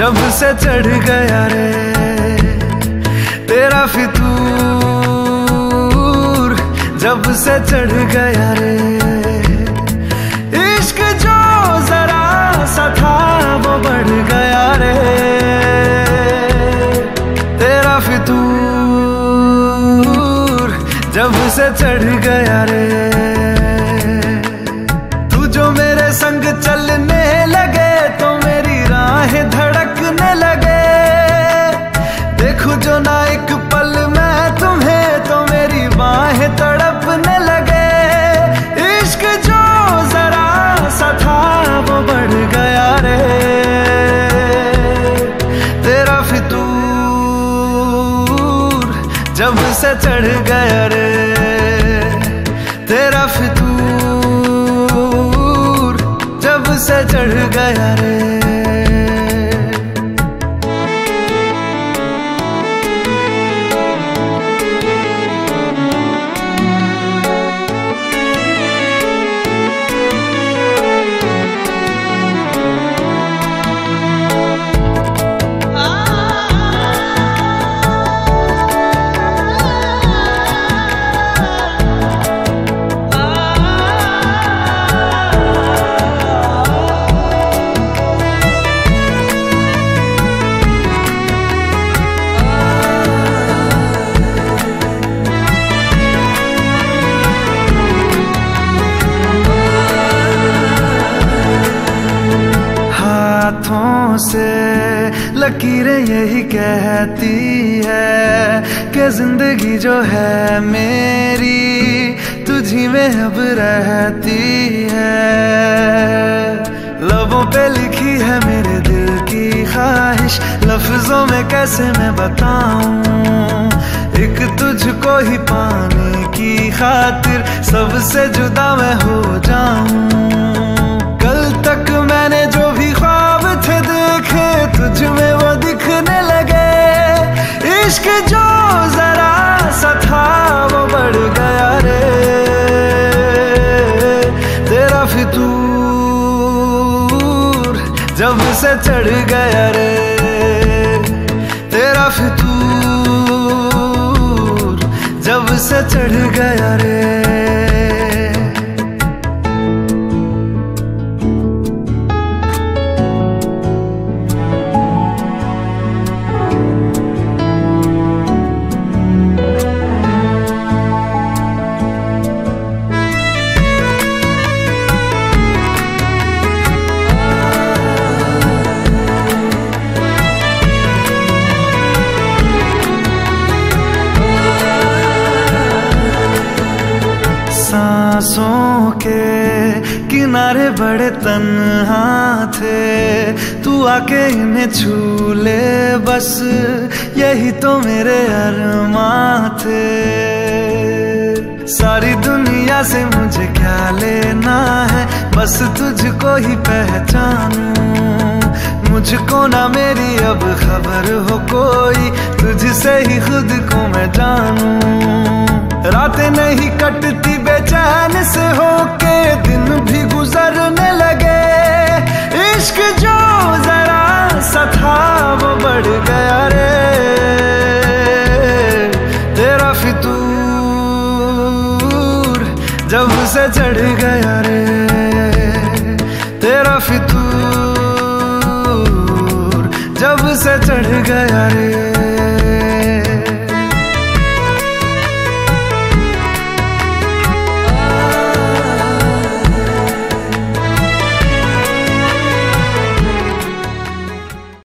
जब से चढ़ गया रे, तेरा फितूर जब से चढ़ गया रे। इश्क जो जरा सा था, वो बढ़ गया रे। तेरा फितूर जब से चढ़ गया रे। तू जो मेरे संग चलने जब से चढ़ गया रे तेरा फितूर जब से चढ़ गया रे। लकीरें यही कहती है कि ज़िंदगी जो है मेरी, तुझी में अब रहती है। लबों पे लिखी है मेरे दिल की ख्वाहिश, लफ्जों में कैसे मैं बताऊँ? एक तुझको ही पाने की खातिर सबसे जुदा मैं हो जाऊँ। तेरा फितूर जब से चढ़ गया रे तेरा फितूर जब से चढ़ गया किनारे बड़े तन्हा थे तू आके इन्हें छू ले बस, यही तो मेरे अरमा थे सारी दुनिया से मुझे क्या लेना है, बस तुझको ही पहचानू। मुझको ना मेरी अब खबर हो कोई, तुझसे ही खुद को मैं जानू। रातें नहीं कटती बेचैन से चढ़ गया रे। तेरा फितूर जब से चढ़ गया रे।